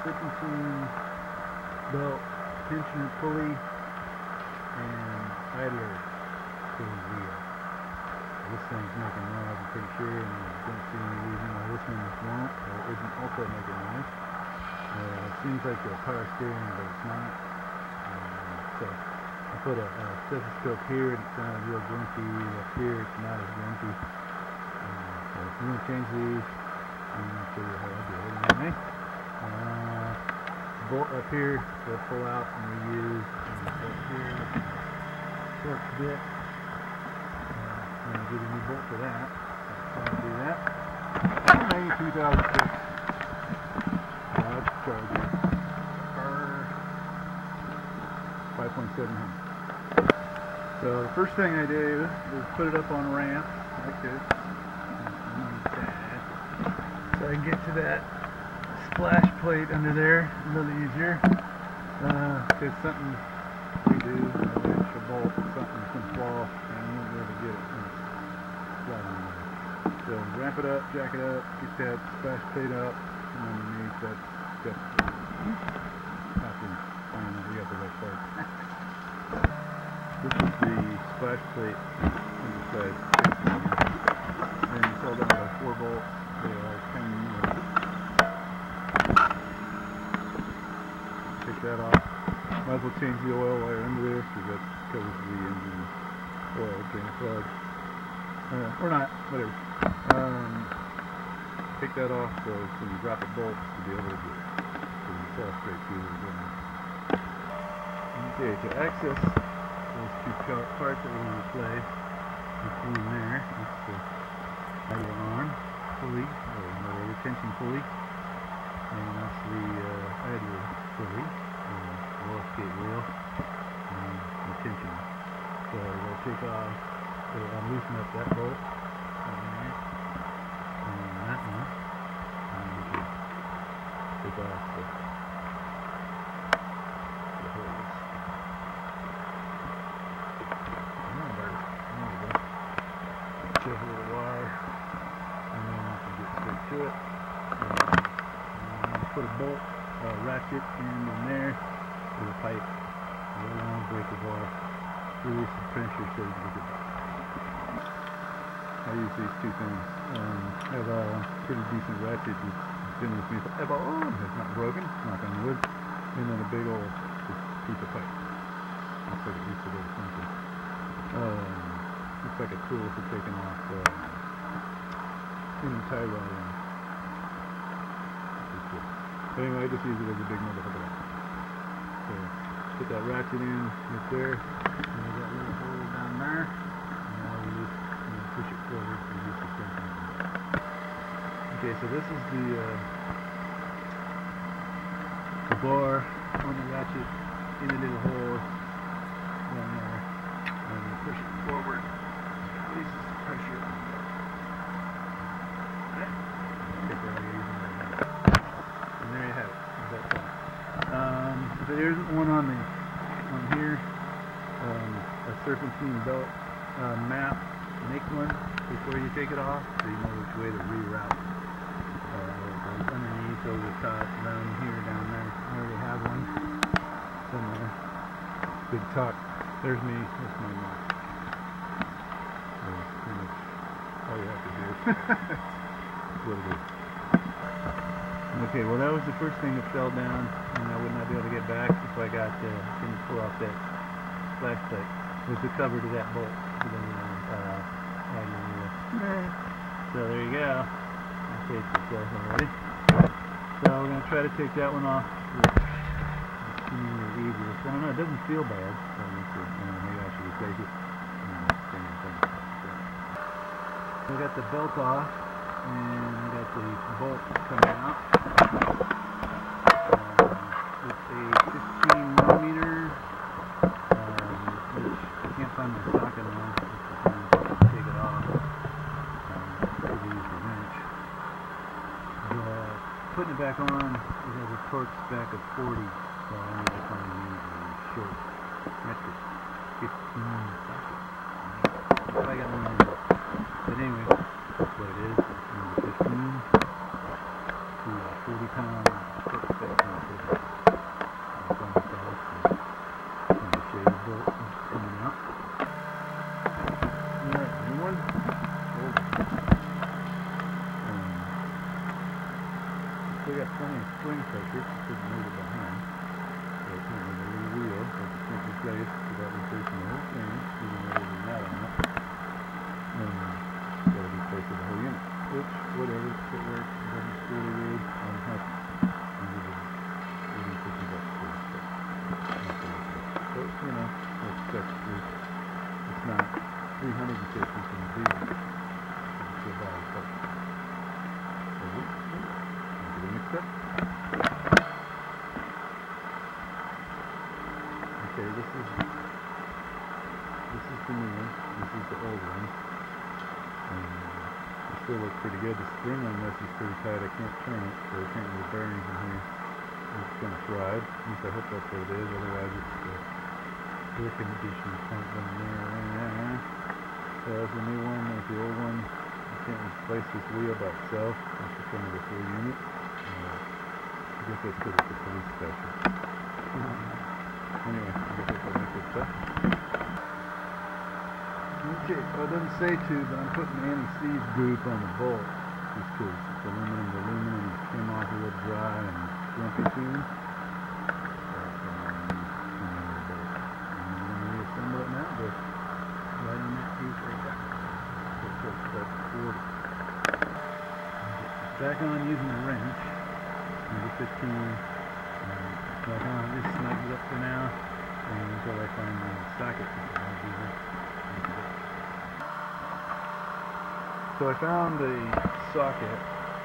serpentine belt, tensioner pulley, and idler to the wheel. This thing's making noise, I'm pretty sure, and I don't see any reason why this one won't, or isn't also making noise. Uh, it seems like the power steering, but it's not. Um, so I put a, a stethoscope here, and it sounded real grumpy. Up here, it's not as grumpy. Um, so I'm going to change these. To show you how I do it anyway. Uh, bolt up here to pull out and reuse. And up here, torque bit. Uh, I'm going to get a new bolt for that. So I'm do that. May 2006. Dodge Charger. R 5.7 So the first thing I do is put it up on a ramp like this. So I can get to that splash plate under there a little easier. Uh, it's something we do, a winch, a bolt, something can fall and you won't be able to get it there. So ramp it up, jack it up, get that splash plate up, and underneath that's got after finally we got the right part. This is the splash plate on the side. And it's held down by four bolts. They are 10 millimeters. Take that off. Might as well change the oil you're under there because that covers the engine oil drain plug. Uh, or not, whatever. Um, take that off so when you drop a bolt to be able to it. So you fall straight through the ground. Okay, to access those two pa- parts that we're going to play between there, that's the idle arm pulley, or another retention pulley, and that's the uh, idler pulley, roller skate wheel, and retention. So we'll take off, so I'll uh, loosen up that bolt, right there, and that one, and we can take off the hose. Oh, there, there we go. Just a little wire, and then you can get straight to it. And, and put a bolt, uh, ratchet end in there with a pipe, a little long breaker bar. Release the pressure so you can get it back. I use these two things. Um, I have a pretty decent ratchet with me forever. Oh, it's not broken, knock on wood. And then a big old piece of pipe. Looks like it used to go to something. Um, looks like a tool for taking off uh, any tie rod. But anyway, I just use it as a big motherfucker. So, put that ratchet in right there. And got little hole down there. And now we just you know, push it forward and reduce the tension. Okay, so this is the, uh, the bar on the ratchet in the little hole down there. And we push it forward. Releases the pressure. And there you have it. Um, there isn't one on the on here. Um, a serpentine belt uh, map. Make one before you take it off, so you know which way to reroute. It goes underneath, over top, down here, down there. I already have one somewhere. Big talk. There's me. That's my map. So, pretty much all you have to do. What it is. Okay, well that was the first thing that fell down, and I would not be able to get back if I got uh, didn't pull off that plate. Was the cover to that bolt. uh. So there you go. I for itself already. So we're gonna try to take that one off. I don't know. It doesn't feel bad. So maybe I should replace it. I got the belt off, and got the bolt coming out. Um, it's a 15 millimeter, um, which I can't find my socket on. It's the thing to take it off. Um, maybe use the wrench. But putting it back on, it has a torque spec of 40, so I need to find me a short metric 15 socket. If I got one in it. But anyway, that's what it is. Number 15 to a 40 pound torque spec. Okay, the bolt is coming out. Alright, new one. Old one. Um, still got plenty of spring pressure, just move it behind. So it's not with a little wheel, so it's not replaced without replacing the whole thing, even though there's a nut on it. Um, gotta replace the whole unit. Which, whatever, if it works, it doesn't screw the road, I'm happy. I'm gonna give it 50 bucks for this stuff. But, you know, it's just, it's, it's not 350 from the price. So, whoop, whoop, I'm getting mixed up. Okay, this is, this is the new one, this is the old one. Um, it still looks pretty good. The spring on this is pretty tight, I can't turn it, so I can't the bearings in here it's gonna fried. At least I hope that's what it is, otherwise it's the air conditioning pump down there. That's the new one, there's the old one. I can't replace this wheel by itself. It's just of the full unit. Uh, I guess that's because it's a police station. Anyway, I guess that's what makes it tough. Okay, well it doesn't say to, but I'm putting anti-seize group on the bolt. Just because it's aluminum to aluminum came off a little dry and grumpy soon. So, um, I'm gonna reassemble it now, but right on that piece right there. So it's just about 40. Back on using a wrench, number 15. Back on, just snug up for now, and until I find my socket. So I found a socket,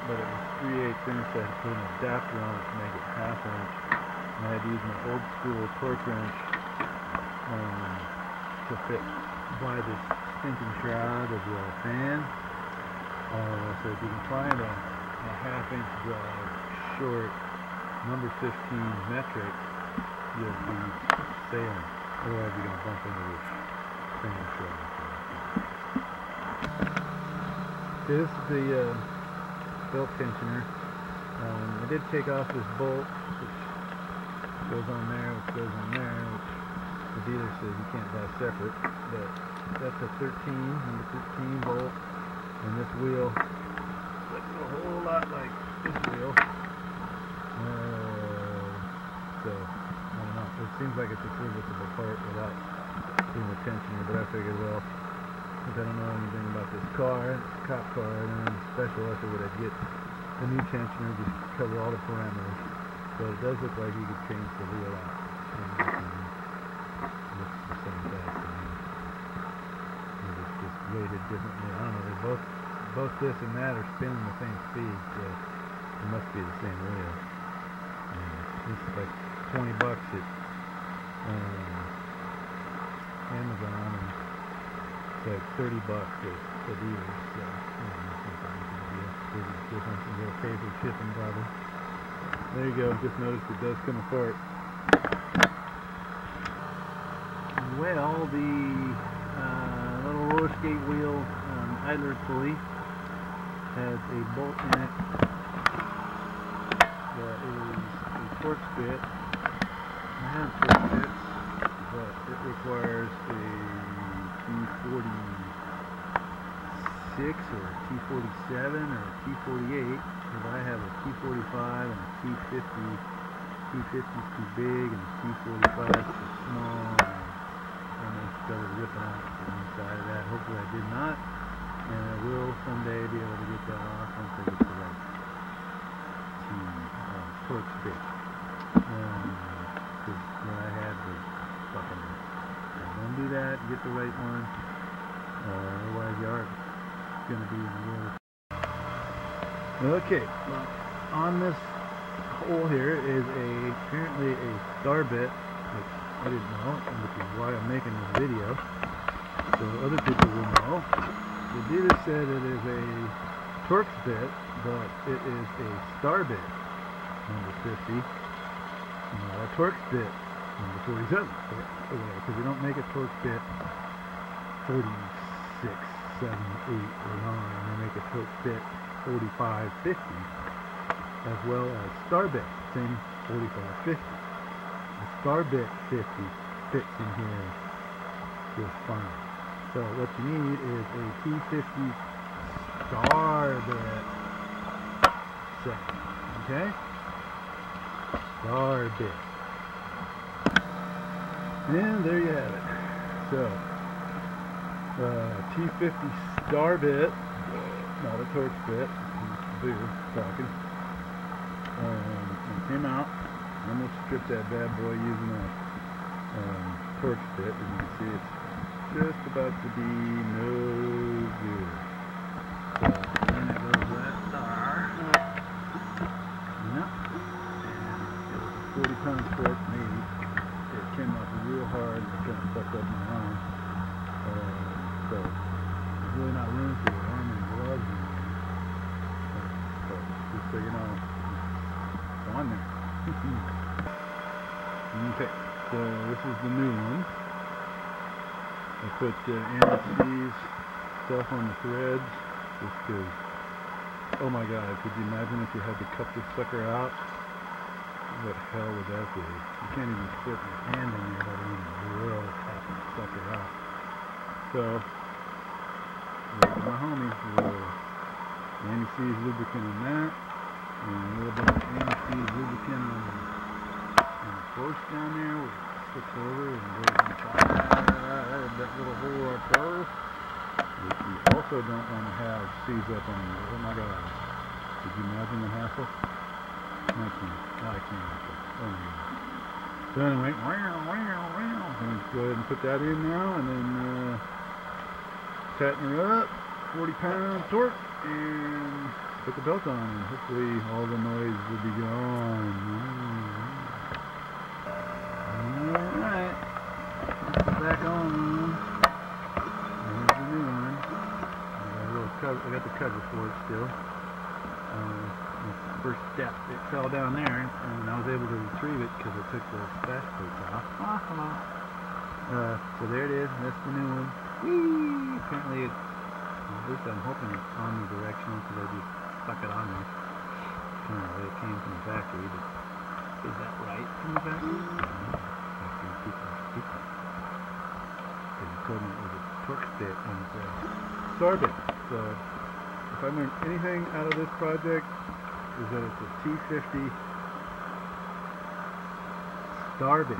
but it was 3 8 inch. I had to put an adapter on it to make it half inch. And I had to use my old school torque wrench um, to fit by this stinking shroud of the fan. Uh, so if you can find a, a half inch drive short number 15 metric, you'll be sailing. Otherwise you're going to bump into this shroud. Okay, this is the uh, belt tensioner. Um, I did take off this bolt, which goes on there, which goes on there, which the dealer says you can't buy separate. But that's a 13, number 13 bolt, and this wheel seems like it's a serviceable part without doing the tensioner, but I figured, well, since I don't know anything about this car, it's a cop car, and then special, I figured I'd get the new tensioner, just cover all the parameters. But it does look like you could change the wheel out. And the same. Maybe it's just weighted differently. I don't know. They both, both this and that are spinning the same speed, so it must be the same wheel. And is like 20 bucks at um, Amazon, and it's like 30 bucks at the dealers. So, you know, I think that would be a big difference. You gotta pay for shipping probably. There you go. Just noticed it does come apart. Well, the uh, little roller skate wheel um, idler pulley has a bolt in it that is a Torx bit. I have but it requires a T46 or a T47 or a T48 because I have a T45 and a T50. T50 is too big and the T45 is too small. And I started ripping out the inside of that. Hopefully I did not. And I will someday be able to get that off once I get the right T uh, Torx bit. The right one. Uh, otherwise you are going to be in the water. Okay, well, on this hole here is a apparently a star bit, which I didn't know, which is why I'm making this video, so other people will know. The dealer said it is a Torx bit, but it is a star bit, number 50, not a Torx bit, number 47, because oh, we don't make a Torx bit 46, 7, 8, or 9, We make a Torx bit 45, 50, as well as star bit, same 45, 50. The star bit 50 fits in here just fine. So what you need is a T50 star bit set. Okay? Star bit. And there you have it. So, uh, T50 star bit, not a Torx bit, boo, talking. Um, and came out, almost stripped that bad boy using a um, Torx bit. As you can see, it's just about to be no good. So, then it goes that star. Yep. And it was a 40 pound torque maybe. It came off real hard and fucked up my arm. Uh, so, there's really not room for your arm and gloves. And, so, just so you know, it's on there. okay, so this is the new one. I put uh, anti-seize stuff on the threads just because, oh my god, could you imagine if you had to cut this sucker out? What hell would that be? You can't even fit your hand in there, let alone drill sucker out. So, my homie, with anti-seize lubricant in that, and a little bit of anti-seize lubricant on the, on force down there, it sticks over and goes inside that little hole up there, which you also don't want to have seize up on you. Oh my god. Could you imagine the hassle? I can't. I can't. Oh my god. So anyway, wow, wow, wow. Let's go ahead and put that in now and then uh, tighten her up. 40 pound torque and put the belt on and hopefully all the noise will be gone. Alright. Back on. There's the new one. I got, a little cover, I got the cover for it still. First step, it fell down there, and I was able to retrieve it because I took the splash plates off. Uh, so there it is. That's the new one. Whee! Apparently, it, at least I'm hoping it's omnidirectional because I just stuck it on there. Kind of the way it came from the factory, but is that right from the factory? Factory people are stupid. Because you told me it was a Torx bit and it's a star. So, if I learned anything out of this project, is that it's a T50 star bit.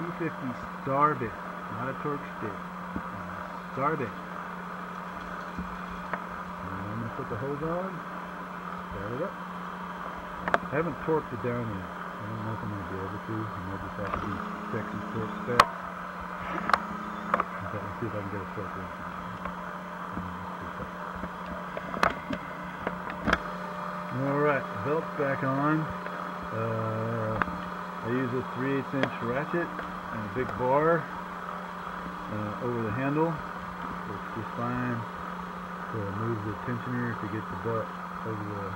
T50 star bit, not a Torx bit. Uh, star bit. And I'm going to put the hose on, start it up. I haven't torqued it down yet. I don't know if I'm going to be able to. I might just have to do sexy torque specs. But let's see if I can get a torque in. Belt's back on. Uh, I use a 3 8 inch ratchet and a big bar uh, over the handle. Works just fine to move the tensioner to get the belt over the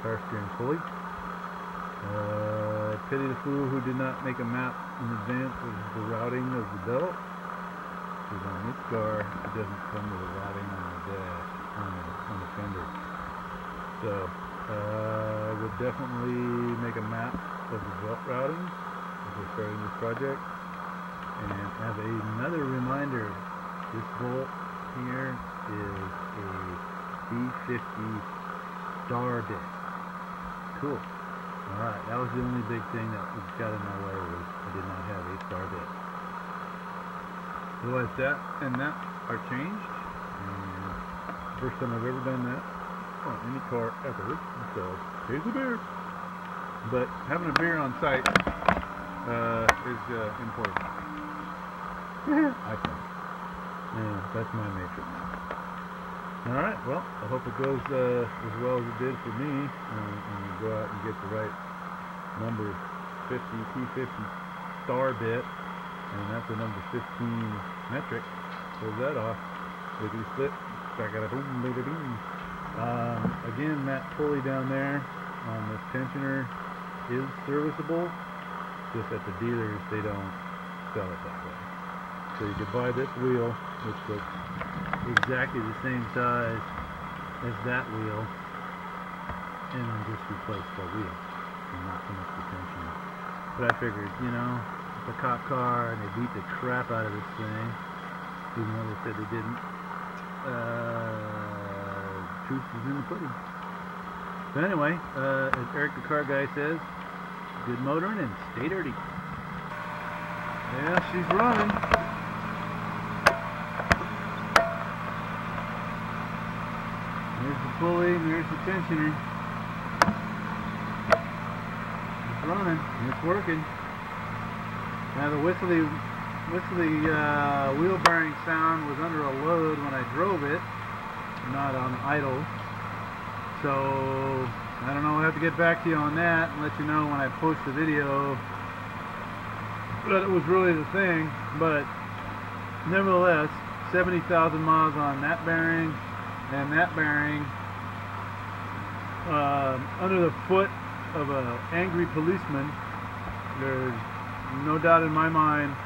power steering pulley. Uh, pity the fool who did not make a map in advance of the routing of the belt. Because on this car, it doesn't come with a routing on the dash, on the, on the fender. So, uh, would definitely make a map of the belt routing as we're starting this project. And as another reminder, this bolt here is a T50 star bit. Cool. Alright, that was the only big thing that got in my way was I did not have a star bit. Otherwise that and that are changed. And first time I've ever done that on any car ever. So here's a beer. But having a beer on site uh, is uh, important. I think. Yeah, that's my matrix. Alright, well, I hope it goes uh, as well as it did for me and, and go out and get the right number 50 T50 star bit and that's the number 15 metric. Close that off. Lickety split. Back out of boom, boom, boom. Um, again, that pulley down there on this tensioner is serviceable. Just at the dealers, they don't sell it that way. So you could buy this wheel, which looks exactly the same size as that wheel, and then just replace the wheel, and not so much the tensioner. But I figured, you know, it's a cop car and they beat the crap out of this thing, even though they said they didn't. Uh, truth is in the pudding. So anyway, uh, as Eric the car guy says, good motoring and stay dirty. Yeah, she's running. There's the pulley there's the tensioner. It's running it's working. Now the whistly, whistly uh, wheel bearing sound was under a load when I drove it, not on idle. So I don't know. I'll have to get back to you on that and let you know when I post the video that it was really the thing. But nevertheless, 70,000 miles on that bearing and that bearing uh, under the foot of an angry policeman. There's no doubt in my mind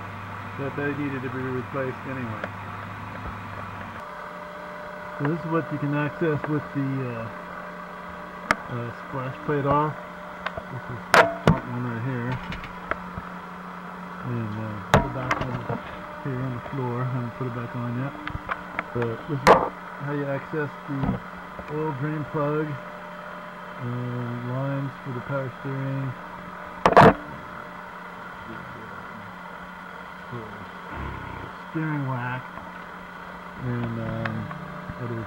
that they needed to be replaced anyway. So this is what you can access with the uh, uh, splash plate off. This is the front one right here. And uh, back one here on the floor. I haven't put it back on yet. But this is how you access the oil drain plug and lines for the power steering. Steering rack and um, other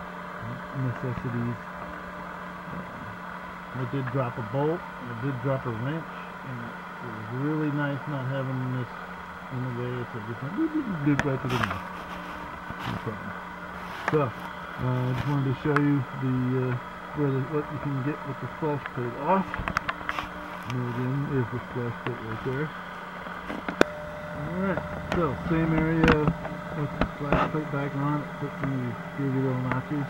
necessities. I did drop a bolt, I did drop a wrench, and it was really nice not having this in the way, so just went boop, right to the. No problem. So, uh, I just wanted to show you the uh, where the, what you can get with the splash plate off. And again is the splash plate right there. Alright, so same area with the splash plate back on it, put some of these groovy little notches.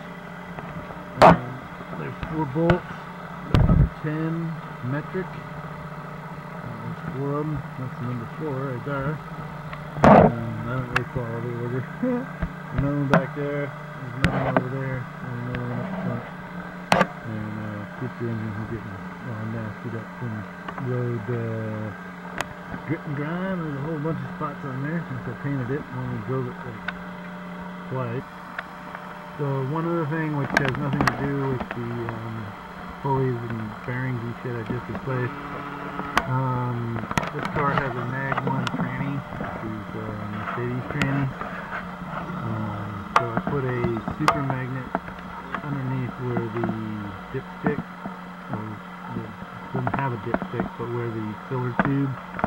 Um, there's four bolts, number 10 metric. Uh, there's four of them, that's number four right there. And I don't really follow the order. another one back there, there's another one over there, and another one up front. And uh, keep your engine from getting all nasty up from road uh, grit and grime. There's a whole bunch of spots on there since I painted it. I only drove it like twice. So one other thing which has nothing to do with the um, pulleys and bearings and shit I just replaced. Um, this car has a NAG 1 tranny, which is a Mercedes tranny. Um, so I put a super magnet underneath where the dipstick, or doesn't have a dipstick, but where the filler tube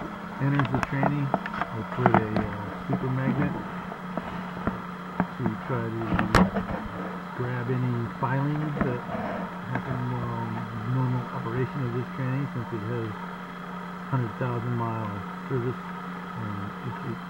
enters the tranny, I put a uh, super magnet to try to grab any filings that happen while normal operation of this tranny since it has 100,000 mile service and it, it